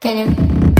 Can you?